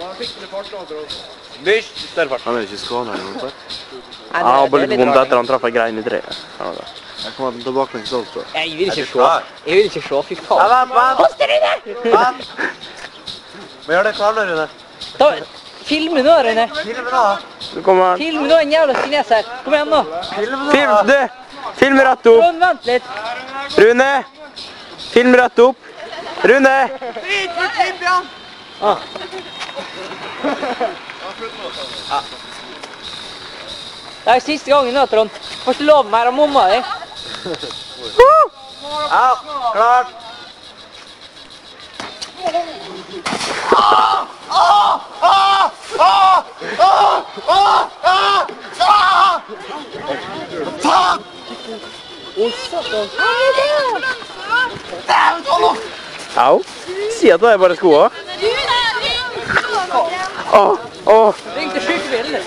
Mye større fart. Han er ikke skada eller noe. Nei, Han har bare litt vondt etter han traff ei grein i treet. Ja, da. Jeg kommer tilbake med stolt. da. Jeg vil ikke se. Jeg vil ikke se. Fy faen. vent, vent. Vent. Men gjør det klar nå, Rune. Ta, filme nå, Rune. Film nå. Kommer han. Film nå, en jævla kineser. Kom igjen nå. Film nå. Film, du! Film rett opp! Rune, vent litt. Rune! Film rett opp! Rune! Det er siste gangen nå, Trond. Får ikke lov mer av mamma di. Ja, klart. Au! Si at det er bare skoa. Åh, åh. Ring til sykebilen.